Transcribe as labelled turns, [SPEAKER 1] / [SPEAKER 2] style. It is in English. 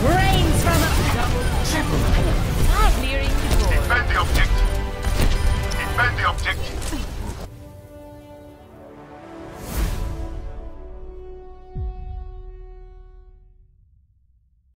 [SPEAKER 1] Rains from a double, triple. Defend the object. Defend
[SPEAKER 2] the object.